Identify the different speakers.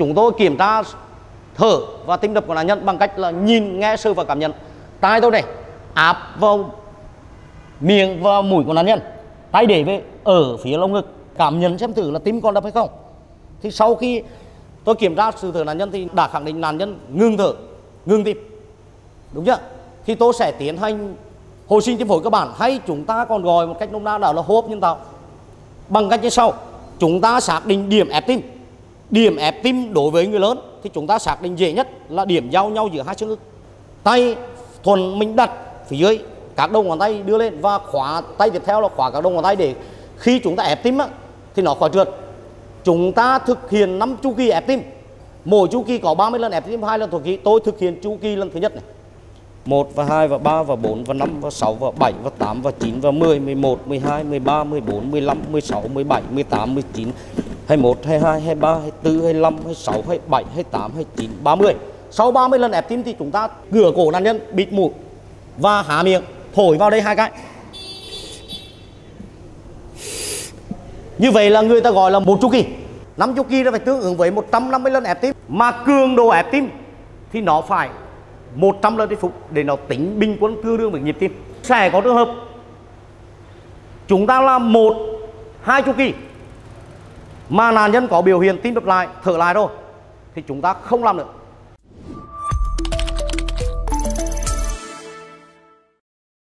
Speaker 1: chúng tôi kiểm tra thở và tim đập của nạn nhân bằng cách là nhìn, nghe sơ và cảm nhận. Tay tôi này? Áp vào miệng và mũi của nạn nhân. Tay để về ở phía lồng ngực. Cảm nhận xem thử là tim còn đập hay không. Thì sau khi tôi kiểm tra sự thở nạn nhân thì đã khẳng định nạn nhân ngưng thở ngưng tim. Đúng chưa? Thì tôi sẽ tiến hành hồi sinh tim phổi cơ bản hay chúng ta còn gọi một cách nôm na đó là hô hấp nhân tạo. Bằng cách như sau. Chúng ta xác định điểm ép tim điểm ép tim đối với người lớn thì chúng ta xác định dễ nhất là điểm giao nhau giữa hai xương ức tay thuần mình đặt phía dưới các đầu ngón tay đưa lên và khóa tay tiếp theo là khóa các đầu ngón tay để khi chúng ta ép tim á, thì nó khóa trượt. Chúng ta thực hiện 5 chu kỳ ép tim. Mỗi chu kỳ có 30 lần ép tim hai lần thuộc kỳ tôi thực hiện chu kỳ lần thứ nhất này. 1 và 2 và 3 và 4 và 5 và 6 và 7 và 8 và 9 và 10, 11, 12, 13, 14, 15, 16, 17, 18, 19, 21, 22, 23, 24, 25, 26, 27, 28, 29, 30. Sau 30 lần ép tim thì chúng ta ngửa cổ nạn nhân bịt mũi và há miệng thổi vào đây hai cái. Như vậy là người ta gọi là một chu kỳ. Năm chu kỳ nó phải tương ứng với 150 lần ép tim. Mà cường độ ép tim thì nó phải 100 lần trên phút để nó tính bình quân tương đương với nhịp tim. Sẽ có trường hợp chúng ta làm một hai chu kỳ mà nạn nhân có biểu hiện tim đập lại, thở lại rồi, thì chúng ta không làm được.